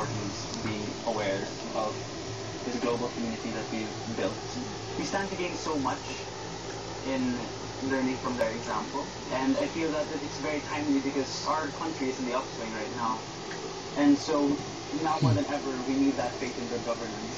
Americans be aware of this global community that we've built. We stand to gain so much in learning from their example, and I feel that it's very timely because our country is in the upswing right now. And so, now more than ever, we need that faith in good governance.